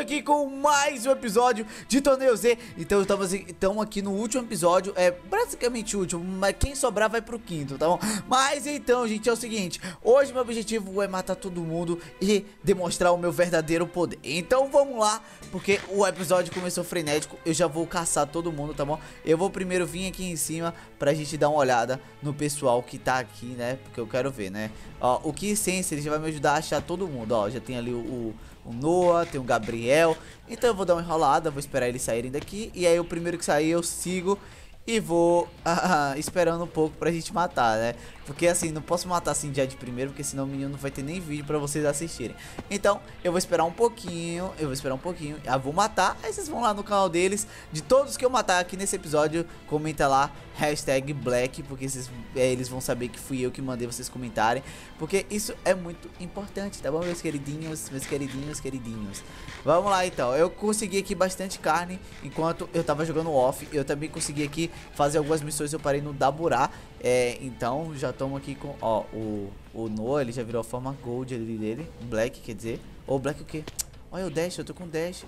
aqui com mais um episódio de Torneio Z Então estamos então aqui no último episódio É basicamente o último, mas quem sobrar vai pro quinto, tá bom? Mas então, gente, é o seguinte Hoje meu objetivo é matar todo mundo e demonstrar o meu verdadeiro poder Então vamos lá, porque o episódio começou frenético Eu já vou caçar todo mundo, tá bom? Eu vou primeiro vir aqui em cima pra gente dar uma olhada no pessoal que tá aqui, né? Porque eu quero ver, né? Ó, o que Sense, ele já vai me ajudar a achar todo mundo Ó, já tem ali o, o o Noah, tem o Gabriel. Então eu vou dar uma enrolada, vou esperar eles saírem daqui. E aí o primeiro que sair eu sigo e vou uh, esperando um pouco pra gente matar, né? Porque assim, não posso matar assim já de primeiro, porque senão o menino não vai ter nem vídeo pra vocês assistirem. Então, eu vou esperar um pouquinho, eu vou esperar um pouquinho, ah, vou matar, aí vocês vão lá no canal deles. De todos que eu matar aqui nesse episódio, comenta lá, hashtag Black, porque vocês, é, eles vão saber que fui eu que mandei vocês comentarem. Porque isso é muito importante, tá bom, meus queridinhos, meus queridinhos, queridinhos. Vamos lá então, eu consegui aqui bastante carne enquanto eu tava jogando off. Eu também consegui aqui fazer algumas missões, eu parei no Daburá. É, então já estamos aqui com, ó, o, o Noah, ele já virou a forma Gold ali dele, Black quer dizer, ou Black o que? Olha o Dash, eu tô com Dash.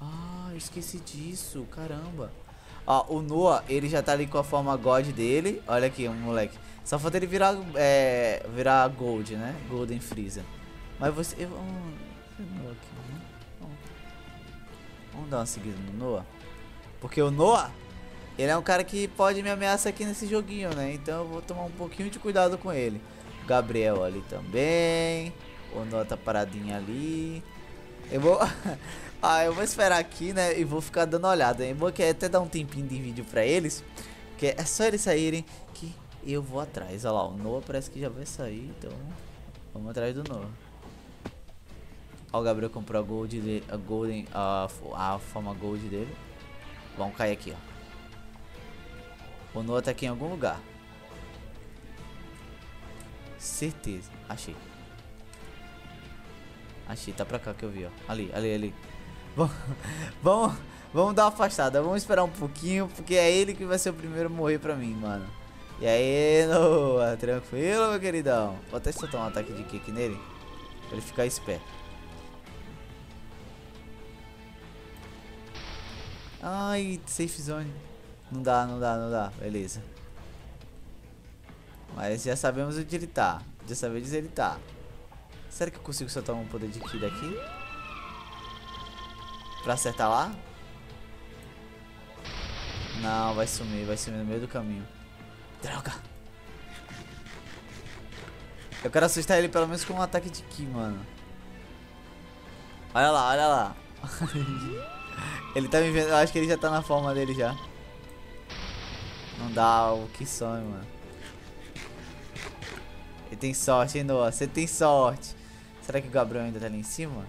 Ah, esqueci disso, caramba. Ó, o Noah, ele já tá ali com a forma God dele, olha aqui, moleque. Só falta ele virar, é, virar Gold, né, Golden Freezer. Mas você, eu, um, vamos, vamos dar uma seguida no Noah. Porque o Noah ele é um cara que pode me ameaçar aqui nesse joguinho, né? Então eu vou tomar um pouquinho de cuidado com ele. O Gabriel ali também. O Noah tá paradinho ali. Eu vou... ah, eu vou esperar aqui, né? E vou ficar dando olhada. Eu vou até dar um tempinho de vídeo pra eles. Porque é só eles saírem que eu vou atrás. Olha lá, o Noah parece que já vai sair. Então, vamos atrás do Noah. Ó, o Gabriel comprou a Gold dele, a Golden, a, a forma Gold dele. Vamos cair aqui, ó. O Noah tá aqui em algum lugar. Certeza. Achei. Achei, tá pra cá que eu vi, ó. Ali, ali, ali. Vamos, vamos, vamos dar uma afastada. Vamos esperar um pouquinho, porque é ele que vai ser o primeiro a morrer pra mim, mano. E aí, Noah? Tranquilo, meu queridão? Vou até soltar um ataque de kick nele. Pra ele ficar esperto. Ai, safe zone. Não dá, não dá, não dá. Beleza. Mas já sabemos onde ele tá. Já sabemos onde ele tá. Será que eu consigo soltar um poder de ki daqui? Pra acertar lá? Não, vai sumir, vai sumir no meio do caminho. Droga! Eu quero assustar ele pelo menos com um ataque de ki, mano. Olha lá, olha lá. ele tá me vendo, eu acho que ele já tá na forma dele já. Não dá, o que sonho, mano. Ele tem sorte, hein, Noah? Você tem sorte. Será que o Gabriel ainda tá ali em cima?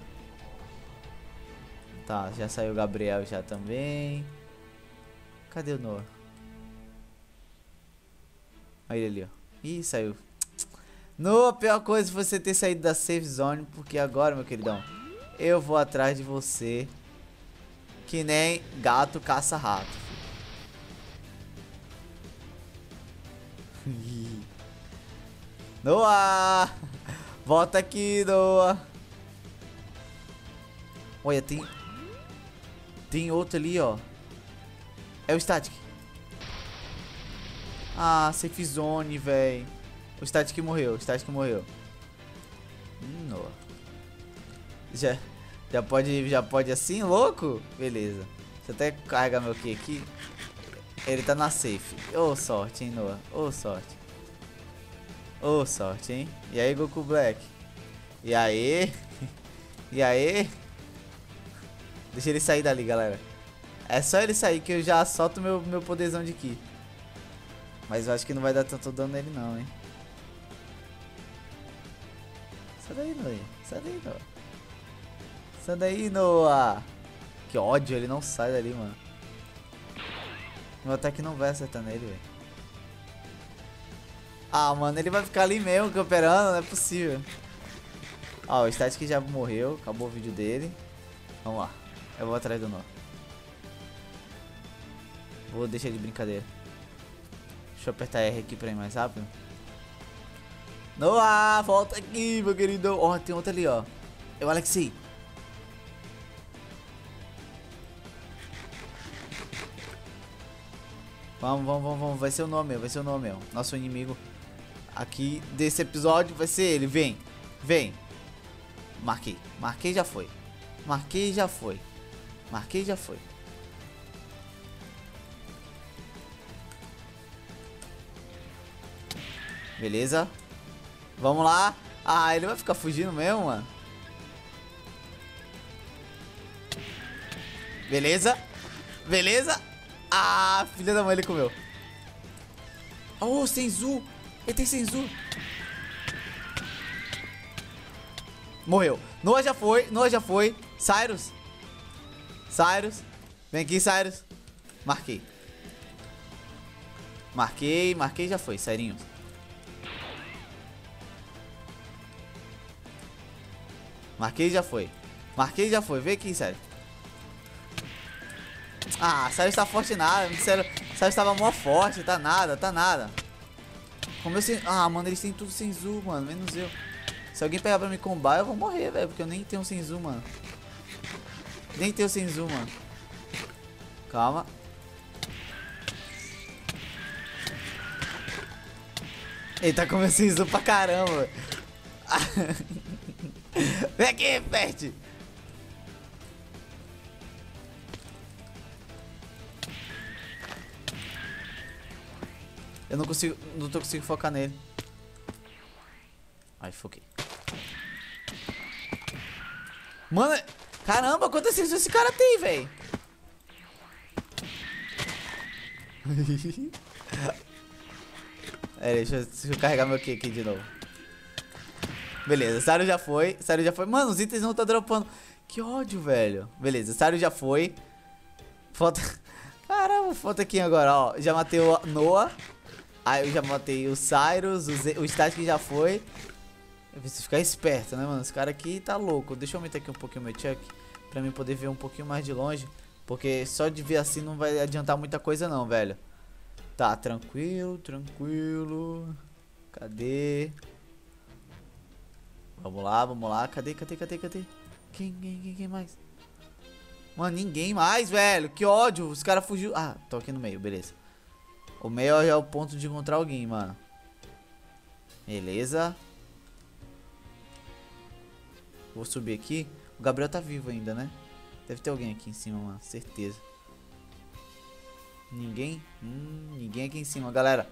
Tá, já saiu o Gabriel já também. Cadê o Noah? Olha ele ali, ó. Ih, saiu. Noah, pior coisa foi você ter saído da safe zone, porque agora, meu queridão, eu vou atrás de você. Que nem gato caça rato. Noah! Volta aqui, Noah! Olha, tem... Tem outro ali, ó. É o Static. Ah, safe zone, velho. O Static morreu, o Static morreu. Hum, Noah. Já, já pode, já pode assim, louco? Beleza. Deixa eu até carregar meu key aqui. Ele tá na safe. Ô, oh, sorte, hein, Noah. Ô, oh, sorte. Ô, oh, sorte, hein. E aí, Goku Black? E aí? e aí? Deixa ele sair dali, galera. É só ele sair que eu já solto meu, meu poderzão de Ki. Mas eu acho que não vai dar tanto dano nele não, hein. Sai daí, Noah. Sai daí, Noah. Sai daí, Noah. Que ódio, ele não sai dali, mano. Meu ataque não vai acertar nele, velho. Ah, mano, ele vai ficar ali mesmo camperando, não é possível. Ó, o Static já morreu, acabou o vídeo dele. Vamos lá, eu vou atrás do nó. Vou deixar de brincadeira. Deixa eu apertar R aqui pra ir mais rápido. Noah, volta aqui, meu querido. Ó, oh, tem outro ali, ó. É o Alexei. Vamos, vamos, vamos, vamos. Vai ser o nome vai ser o nome. Nosso inimigo aqui desse episódio vai ser ele. Vem, vem. Marquei. Marquei já foi. Marquei já foi. Marquei já foi. Beleza. Vamos lá. Ah, ele vai ficar fugindo mesmo, mano. Beleza. Beleza. Ah, filha da mãe, ele comeu. Oh, Senzu. Ele tem Senzu. Morreu. Noah já foi. Noah já foi. Cyrus. Cyrus. Vem aqui, Cyrus. Marquei. Marquei, marquei, já foi, Sairinho. Marquei, já foi. Marquei, já foi. Vem aqui, sério. Ah, Sérgio tá forte nada. Sério, Sérgio tava mó forte, tá nada, tá nada. Como eu sei. Ah, mano, eles têm tudo sem zoom, mano. Menos eu. Se alguém pegar pra me combar, eu vou morrer, velho. Porque eu nem tenho sem zoom, mano. Nem tenho sem zoom, mano. Calma. Ele tá com meu sem zoom pra caramba. Vem aqui, Pet. Eu não consigo, não tô conseguindo focar nele. Ai, foquei. Mano, caramba, quantas sensações esse cara tem, velho? é, deixa deixa eu, carregar meu Ki aqui de novo. Beleza, Sário já foi. Sário já foi. Mano, os itens não tá dropando. Que ódio, velho. Beleza, Sário já foi. Falta... Caramba, falta aqui agora, ó. Já matei o Noah. Aí eu já matei o Cyrus, o, Z, o Static já foi. Eu preciso ficar esperto, né, mano? Esse cara aqui tá louco. Deixa eu aumentar aqui um pouquinho meu chuck. Pra mim poder ver um pouquinho mais de longe. Porque só de ver assim não vai adiantar muita coisa não, velho. Tá, tranquilo, tranquilo. Cadê? Vamos lá, vamos lá. Cadê, cadê, cadê, cadê? Quem, quem, quem, quem mais? Mano, ninguém mais, velho. Que ódio. Os caras fugiu. Ah, tô aqui no meio, beleza. O meio é o ponto de encontrar alguém, mano. Beleza. Vou subir aqui. O Gabriel tá vivo ainda, né? Deve ter alguém aqui em cima, mano. Certeza. Ninguém? Hum, ninguém aqui em cima, galera.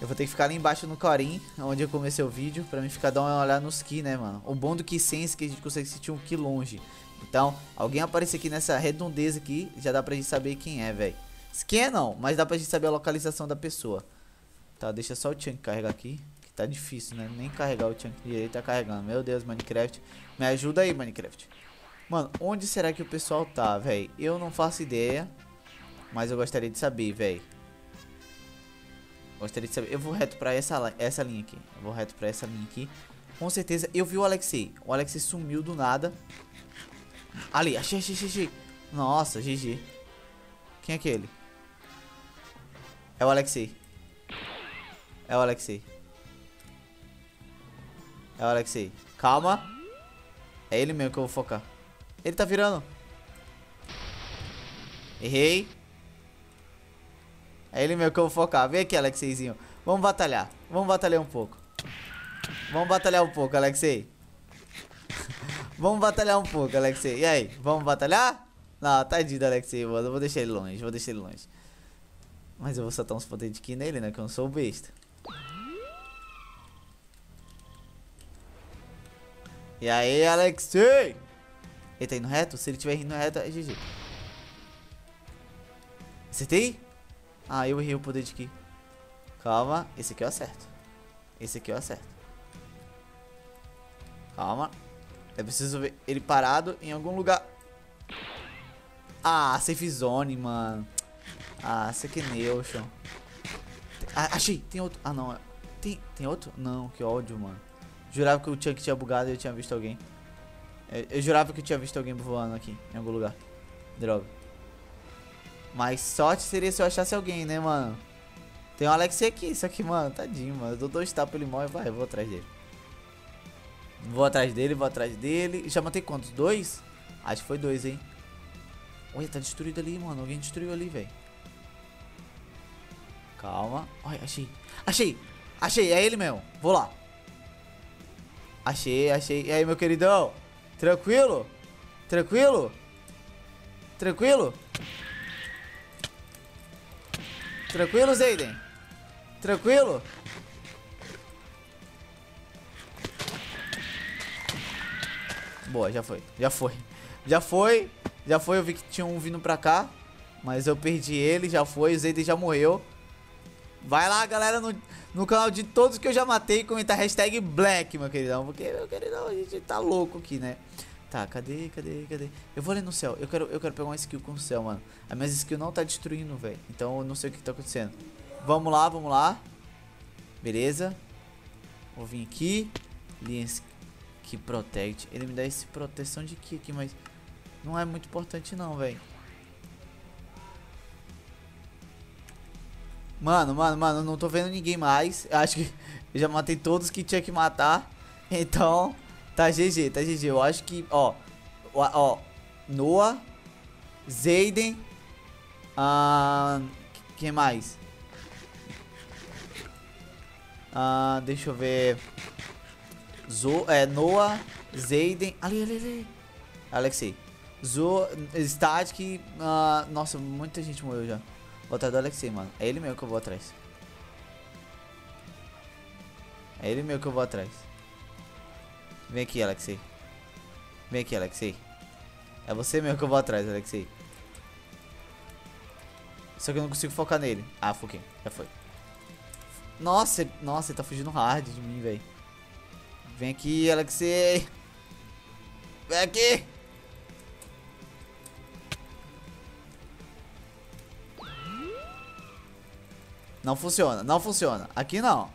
Eu vou ter que ficar ali embaixo no Corim, onde eu comecei o vídeo, pra mim ficar dando uma olhada nos Ki, né, mano? O bom do Ki Sense é que a gente consegue sentir um Ki longe. Então, alguém aparecer aqui nessa redondeza aqui, já dá pra gente saber quem é, velho. É não, mas dá pra gente saber a localização da pessoa. Tá, deixa só o Chunk carregar aqui. Que tá difícil, né? Nem carregar o Chunk direito tá carregando. Meu Deus, Minecraft. Me ajuda aí, Minecraft. Mano, onde será que o pessoal tá, velho? Eu não faço ideia. Mas eu gostaria de saber, velho. Gostaria de saber. Eu vou reto pra essa, essa linha aqui. Eu vou reto pra essa linha aqui. Com certeza. Eu vi o Alexei. O Alexei sumiu do nada. Ali, achei, achei, achei. Nossa, GG. Quem é aquele? É o Alexei. É o Alexei. É o Alexei. Calma. É ele mesmo que eu vou focar. Ele tá virando. Errei. É ele mesmo que eu vou focar. Vem aqui, Alexeizinho. Vamos batalhar. Vamos batalhar um pouco. Vamos batalhar um pouco, Alexei. Vamos batalhar um pouco, Alexei. E aí? Vamos batalhar? Não, tadinho do Alexei, mano. Eu vou deixar ele longe. Vou deixar ele longe. Mas eu vou soltar uns poderes de ki nele, né? Que eu não sou besta. E aí, Alexei? Ele tá indo reto? Se ele tiver indo reto, é GG. Acertei? Ah, eu errei o poder de ki. Calma, esse aqui eu acerto. Esse aqui eu acerto. Calma. Eu preciso ver ele parado em algum lugar. Ah, safe zone, mano. Ah, aqui é. Ah, achei, tem outro. Ah, não. Tem, tem outro? Não, que ódio, mano. Jurava que o Chuck tinha bugado e eu tinha visto alguém. Eu, eu, jurava que eu tinha visto alguém voando aqui, em algum lugar. Droga. Mas sorte seria se eu achasse alguém, né, mano? Tem um Alex aqui, isso aqui, mano, tadinho, mano. Eu dou dois tapas, ele morre, vai, eu vou atrás dele. Vou atrás dele, vou atrás dele. Já matei quantos? Dois? Acho que foi dois, hein? Olha, tá destruído ali, mano. Alguém destruiu ali, velho. Calma. Ai, achei. Achei. Achei, é ele mesmo. Vou lá. Achei, achei. E aí, meu queridão? Tranquilo? Tranquilo? Tranquilo? Tranquilo, Zayden? Tranquilo? Boa, já foi. Já foi. Já foi. Já foi. Eu vi que tinha um vindo pra cá. Mas eu perdi ele. Já foi. O Zayden já morreu. Vai lá, galera, no, no canal de todos que eu já matei. Comentar hashtag Black, meu queridão. Porque, meu queridão, a gente tá louco aqui, né? Tá, cadê, cadê, cadê? Eu vou ali no céu. Eu quero, eu quero pegar uma skill com o céu, mano. A minha skill não tá destruindo, velho. Então eu não sei o que tá acontecendo. Vamos lá, vamos lá. Beleza. Vou vir aqui. Linhas que protege. Ele me dá esse proteção de que aqui, mas não é muito importante não, velho. Mano, mano, mano, não tô vendo ninguém mais. Acho que eu já matei todos que tinha que matar. Então, tá GG, tá GG. Eu acho que, ó, ó, Noah, Zayden, ah, quem mais? Ah, deixa eu ver. Zo, é, Noah, Zayden, ali, ali, ali. Alexei. Zo, Static, ah, nossa, muita gente morreu já. Vou atrás do Alexei, mano. É ele mesmo que eu vou atrás. É ele mesmo que eu vou atrás. Vem aqui, Alexei. Vem aqui, Alexei. É você mesmo que eu vou atrás, Alexei. Só que eu não consigo focar nele. Ah, foquei. Já foi. Nossa, ele, nossa, ele tá fugindo hard de mim, velho. Vem aqui, Alexei. Vem aqui. Não funciona, não funciona. Aqui não.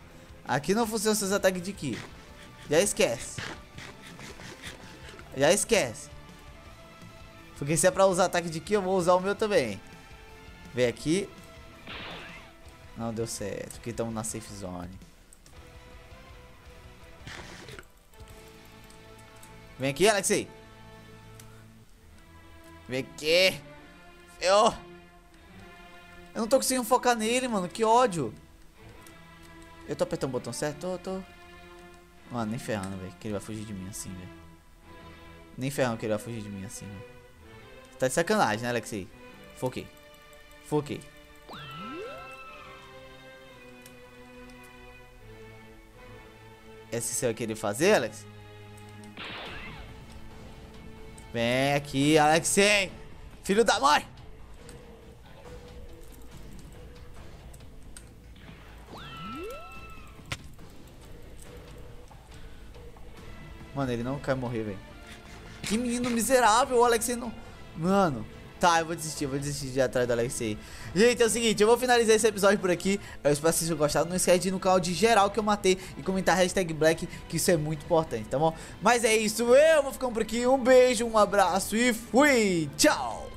Aqui não funciona seus ataques de ki. Já esquece. Já esquece. Porque se é pra usar ataque de ki, eu vou usar o meu também. Vem aqui. Não deu certo, porque estamos na safe zone. Vem aqui, Alexei. Vem aqui. Eu... Eu não tô conseguindo focar nele, mano. Que ódio. Eu tô apertando o botão certo? Tô, tô. Mano, nem ferrando, velho. Que ele vai fugir de mim assim, velho. Nem ferrando que ele vai fugir de mim assim, velho. Tá de sacanagem, né, Alexei? Foquei. Foquei. Esse você vai querer fazer, Alex? Vem aqui, Alexei. Filho da mãe. Mano, ele não quer morrer, velho. Que menino miserável, o Alexei não... Mano, tá, eu vou desistir, eu vou desistir de atrás do Alexei. Gente, é o seguinte, eu vou finalizar esse episódio por aqui. Eu espero que vocês tenham gostado. Não esquece de ir no canal de geral que eu matei e comentar hashtag Black, que isso é muito importante, tá bom? Mas é isso, eu vou ficando por aqui. Um beijo, um abraço e fui! Tchau!